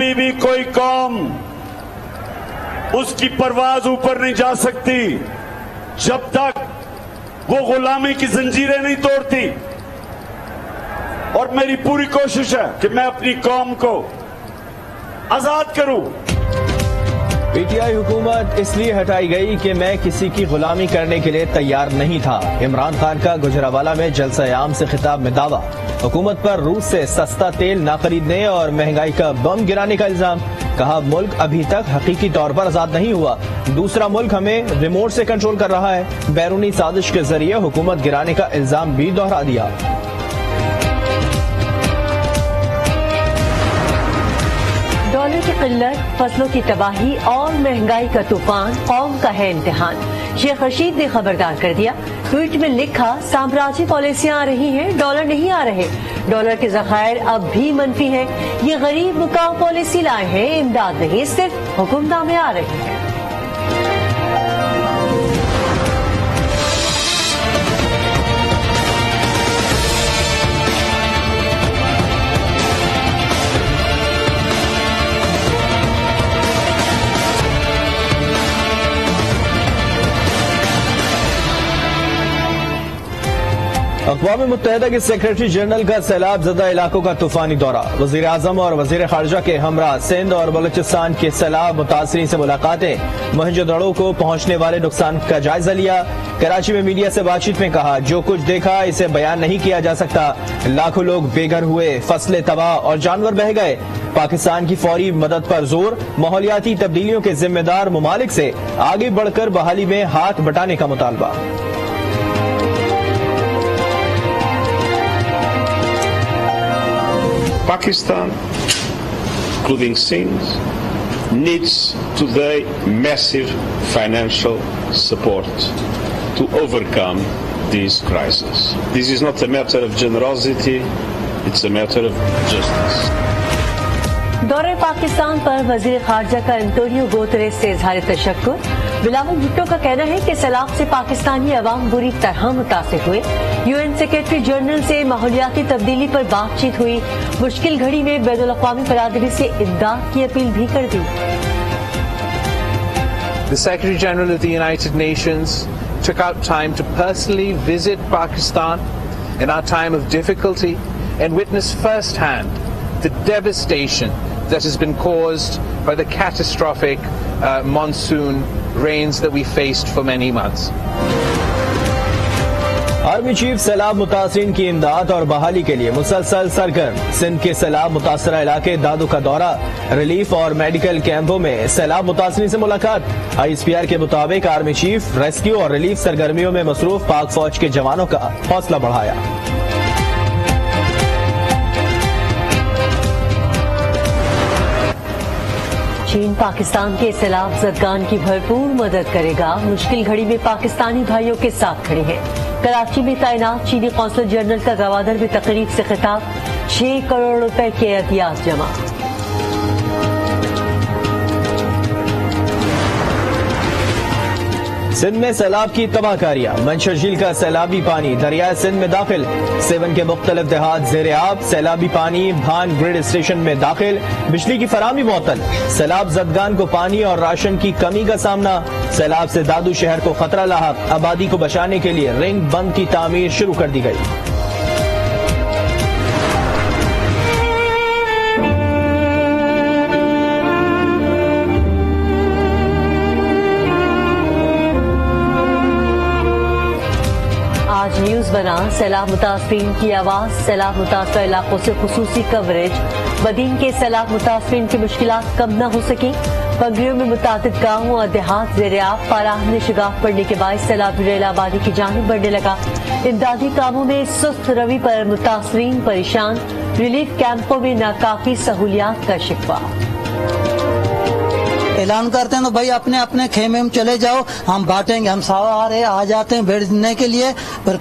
कभी भी कोई कौम उसकी परवाज ऊपर नहीं जा सकती। जब तक वो गुलामी की जंजीरें नहीं तोड़ती। और मेरी पूरी कोशिश है कि मैं अपनी कौम को आज़ाद करूँ। पीटीआई हुकूमत इसलिए हटाई गई कि मैं किसी की गुलामी करने के लिए तैयार नहीं था। इमरान खान का गुजरावाला में जलसा आम से खिताब में दावा। हुकूमत पर रूस से सस्ता तेल न खरीदने और महँगाई का बम गिराने का इल्ज़ाम। कहा, मुल्क अभी तक हकीकी तौर पर आज़ाद नहीं हुआ। दूसरा मुल्क हमें रिमोट से कंट्रोल कर रहा है। बैरूनी साजिश के ज़रिए हुकूमत गिराने का इल्ज़ाम भी दोहरा दिया। डॉलर की किल्लत, फ़सलों की तबाही और महँगाई का तूफ़ान, कौम का है इम्तहान। शेख रशीद ने खबरदार कर दिया। ट्वीट में लिखा, साम्राज्य पॉलिसियाँ आ रही हैं, डॉलर नहीं आ रहे। डॉलर के जखायर अब भी मनफी हैं। ये गरीब मुकाम पॉलिसी लाए हैं, इमदाद नहीं, सिर्फ़ हुक्मनामे आ रही हैं। अकवा मुतहदा के सेक्रेटरी जनरल का सैलाब जदा इलाकों का तूफानी दौरा। वज़ीर अजम और वज़ीर खारजा के हमरा सिंध और बलोचिस्तान के सैलाब मुतासरी से मुलाकातें। महजदड़ों को पहुँचने वाले नुकसान का जायजा लिया। कराची में मीडिया से बातचीत में कहा, जो कुछ देखा, इसे बयान नहीं किया जा सकता। लाखों लोग बेघर हुए, फ़सलें तबाह और जानवर बह गए। पाकिस्तान की फौरी मदद पर ज़ोर, माहौलियाती तब्दीलियों के जिम्मेदार ममालिक से आगे बढ़कर बहाली में हाथ बटाने का मुतालबा। Pakistan, including Sindh, needs today massive financial support to overcome this crisis. This is not a matter of generosity, it's a matter of justice. दौरे पाकिस्तान पर वजीर खारजा का एंटोनियो गोतरेस से इजहार तशक्र बिलावल भुट्टो का कहना है कि सैलाब से पाकिस्तानी अवाम बुरी तरह मुतासर हुए यूएन सेक्रेटरी जनरल से माहौलियाती तब्दीली पर बातचीत हुई मुश्किल घड़ी में बैन अवी बरदरी से इमदाद की अपील भी कर दी The Secretary General of the United Nations took out time to personally visit Pakistan in our time of difficulty and witness firsthand the devastation that has been caused by the catastrophic uh, monsoon rains that we faced for many months. Army chief सैलाब मुतासरीन की इमदाद और बहाली के लिए मुसलसल सरगर्म सिंध के सैलाब मुतासर इलाके दादू का दौरा रिलीफ और मेडिकल कैंपों में सैलाब मुतासरी से मुलाकात आई एस पी आर के मुताबिक आर्मी चीफ रेस्क्यू और रिलीफ सरगर्मियों में मसरूफ पाक फौज के जवानों का हौसला बढ़ाया चीन पाकिस्तान के सैलाब जदगान की भरपूर मदद करेगा। मुश्किल घड़ी में पाकिस्तानी भाइयों के साथ खड़े हैं। कराची में तैनात चीनी कौंसल जनरल का गवादर में तकरीब से खिताब, छह करोड़ रुपए के एहतियात जमा। सिंध में सैलाब की तबाहकारियाँ। मंशर झील का सैलाबी पानी, दरिया सिंध में दाखिल। सेवन के मुख्तलिफ़ देहात जेर आब, सैलाबी पानी भान ग्रिड स्टेशन में दाखिल। बिजली की फरामी मअतल सैलाब जदगान को पानी और राशन की कमी का सामना। सैलाब से दादू शहर को खतरा लाक आबादी को बचाने के लिए रिंग बंद की तामीर शुरू कर दी गई। बना सैलाब मुतासरीन की आवाज़, सैलाब मुतासर इलाकों से खसूसी कवरेज। बदीन के सैलाब मुतासरीन की मुश्किल कम न हो सकी। पगड़ियों में मुताद गाँव और देहात जेर आप फाराह ने शिगाफ पड़ने के बाद सैलाब रेल आबादी की जानब बढ़ने लगा। इमदादी कामों में सुस्त रवि पर मुतासरीन परेशान। रिलीफ कैंपों में नाकाफी सहूलियात का शिकवा। ऐलान करते हैं तो भाई अपने अपने खेमे में चले जाओ। हम बांटेंगे, हम सावा आ जाते हैं बैठने के लिए। पर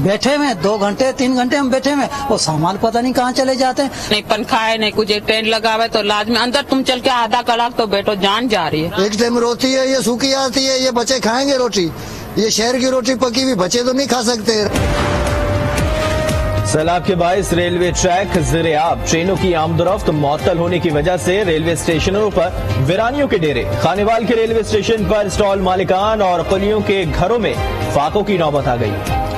बैठे हुए दो घंटे तीन घंटे हम बैठे हुए वो सामान पता नहीं कहाँ चले जाते हैं। नहीं पंखा है नहीं कुछ एक टेंट लगा हुआ तो लाजमी अंदर तुम चल के आधा कलाक तो बैठो जान जा रही है। एक टाइम रोटी है ये सूखी आती है ये बच्चे खाएँगे रोटी। ये शहर की रोटी पकी हुई बच्चे तो नहीं खा सकते। सैलाब के बायस रेलवे ट्रैक जेर आब ट्रेनों की आमदोरफ्त मअतल होने की वजह से रेलवे स्टेशनों पर वीरानियों के डेरे। खानेवाल के रेलवे स्टेशन पर स्टॉल मालिकान और कुलियों के घरों में फाकों की नौबत आ गई।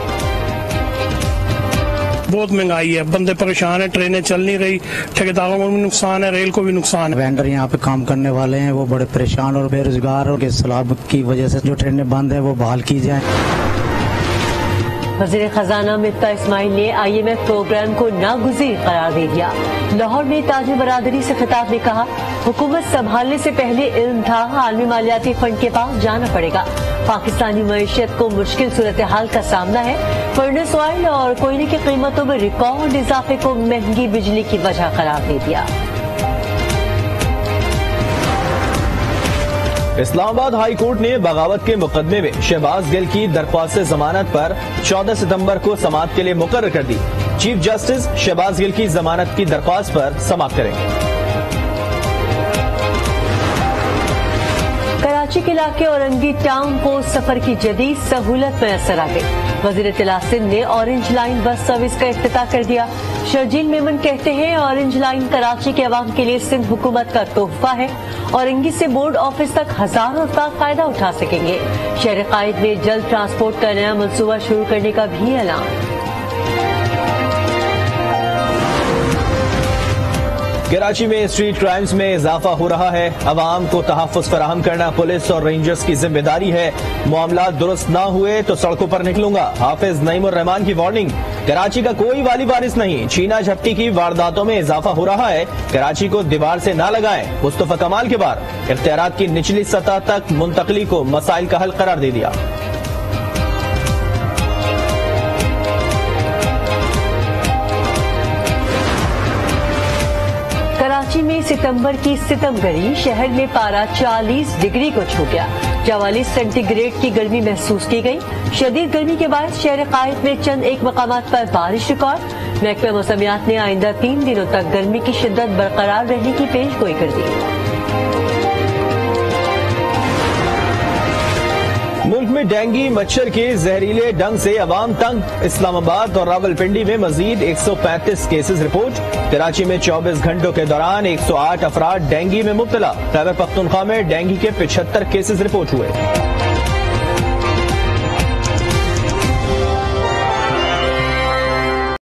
बहुत महँगाई है। बंदे परेशान है ट्रेनें चल नहीं रही ठेकेदारों को भी नुकसान है रेल को भी नुकसान है। वेंडर यहाँ पे काम करने वाले हैं वो बड़े परेशान और बेरोजगार और के सैलाब की वजह से जो ट्रेनें बंद है वो बहाल की जाए। वज़ीर खजाना मिफ्ता इस्माइल ने आई एम एफ़ प्रोग्राम को नागुजीर करार दे दिया। लाहौर में ताजी बरादरी से खिताब ने कहा हुकूमत संभालने से पहले इल्म था आलमी मालियाती फंड के पास जाना पड़ेगा। पाकिस्तानी मीशत को मुश्किल सूरत हाल का सामना है। फर्नेस ऑयल और कोयले की कीमतों में रिकॉर्ड इजाफे को महँगी बिजली की वजह करार दे दिया। इस्लामाबाद हाई कोर्ट ने बगावत के मुकदमे में शहबाज गिल की दरख्वास्त जमानत पर 14 सितंबर को समाप्त के लिए मुकर कर दी। चीफ जस्टिस शहबाज गिल की जमानत की दरख्वास्त पर समाप्त करेंगे। कराची के इलाके औरंगी टाउन को सफ़र की जदीद सहूलत मैसर आ गई वज़ीर तिला ने ऑरेंज लाइन बस सर्विस का इफ्तः कर दिया। शर्जील मेमन कहते हैं ऑरेंज लाइन कराची के अवाम के लिए सिंध हुकूमत का तोहफा है औरंगी से बोर्ड ऑफ़िस तक हज़ारों अफराद फ़ायदा उठा सकेंगे। शहर कायद में जल्द ट्रांसपोर्ट का नया मनसूबा शुरू करने का भी ऐलान। कराची में स्ट्रीट क्राइम्स में इजाफा हो रहा है। आवाम को तहफ़ फराहम करना पुलिस और रेंजर्स की ज़िम्मेदारी है। मामला दुरुस्त ना हुए तो सड़कों पर निकलूँगा। हाफिज नईम रहमान की वार्निंग कराची का कोई वाली बारिश नहीं। छीना झपटी की वारदातों में इजाफा हो रहा है। कराची को दीवार से ना लगाएँ। मुस्तफ़ा कमाल के बाद इख्तियार की निचली सतह तक मुंतकली को मसाइल का हल करार दे दिया। कराची में सितंबर की सितमगरी शहर में पारा 40 डिग्री को छू गया। चवालीस सेंटीग्रेड की गर्मी महसूस की गई। शदीद गर्मी के बाद शहर कायद में चंद एक मकाम पर बारिश रिकॉर्ड। महकमा मौसमियात ने आइंदा तीन दिनों तक गर्मी की शिद्दत बरकरार रहने की पेश गोई कर दी। में डेंगी, मच्छर के जहरीले डंग से अवाम तंग। इस्लामाबाद और रावलपिंडी में मजीद 135 केसेस रिपोर्ट। कराची में 24 घंटों के दौरान 108 अफराद डेंगी में मुबतला। खैबर पख्तनख्वा में डेंगू के 75 केसेस रिपोर्ट हुए।